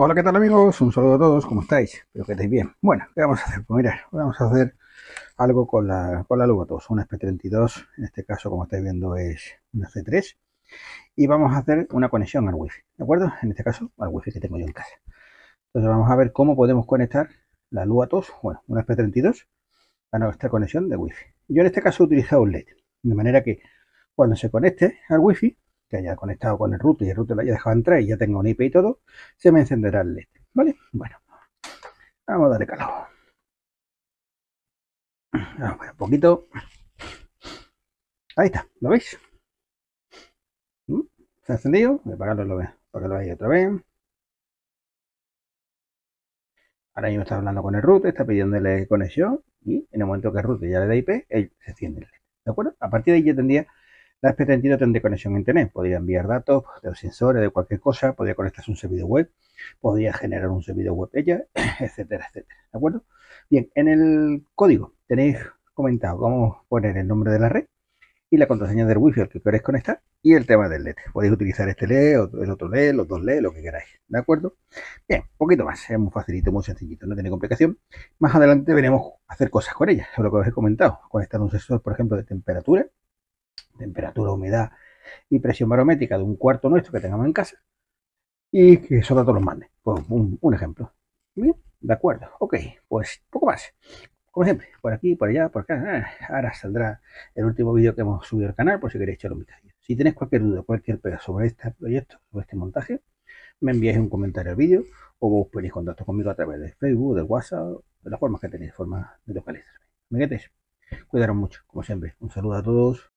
Hola, ¿qué tal amigos? Un saludo a todos, ¿cómo estáis? Espero que estéis bien. Bueno, ¿qué vamos a hacer? Pues mirad, vamos a hacer algo con la, con la Lugatos, una SP32, en este caso, como estáis viendo, es una C3, y vamos a hacer una conexión al Wi-Fi, ¿de acuerdo? En este caso, al Wi-Fi que tengo yo en casa. Entonces vamos a ver cómo podemos conectar la Lugatos, bueno, una SP32, a nuestra conexión de Wi-Fi. Yo en este caso he utilizado un LED, de manera que cuando se conecte al Wi-Fi, que haya conectado con el router y el router lo haya dejado entrar y ya tenga un IP y todo, se me encenderá el LED. ¿Vale? Bueno, vamos a darle calor. Vamos a un poquito. Ahí está, ¿lo veis? ¿Mm? ¿Se ha encendido? Voy a apagarlo para que lo veáis otra vez. Ahora mismo está hablando con el router, está pidiéndole conexión y en el momento que el router ya le da IP, él se enciende el LED. ¿De acuerdo? A partir de ahí ya tendría la SP32 tendría conexión a internet, podría enviar datos de los sensores, de cualquier cosa, podría conectarse a un servidor web, podría generar un servidor web ella, etcétera, etcétera. ¿De acuerdo? Bien, en el código tenéis comentado cómo poner el nombre de la red y la contraseña del wifi al que queréis conectar y el tema del LED. Podéis utilizar este LED el otro LED, los dos LED, lo que queráis. ¿De acuerdo? Bien, poquito más. Es muy facilito, muy sencillito, no tiene complicación. Más adelante veremos hacer cosas con ella, sobre lo que os he comentado. Conectar un sensor, por ejemplo, de temperatura temperatura, humedad y presión barométrica de un cuarto nuestro que tengamos en casa y que esos datos los mande. Pues un, ejemplo. Bien, de acuerdo. Ok, pues poco más. Como siempre, por aquí, por allá, por acá. Ah, ahora saldrá el último vídeo que hemos subido al canal por si queréis echar un vistazo. Si tenéis cualquier duda, cualquier pedazo sobre este proyecto, sobre este montaje, me enviáis un comentario al vídeo o os ponéis contacto conmigo a través de Facebook, de WhatsApp, de las formas que tenéis, formas de localizarme. Amiguetes, cuidaros mucho, como siempre. Un saludo a todos.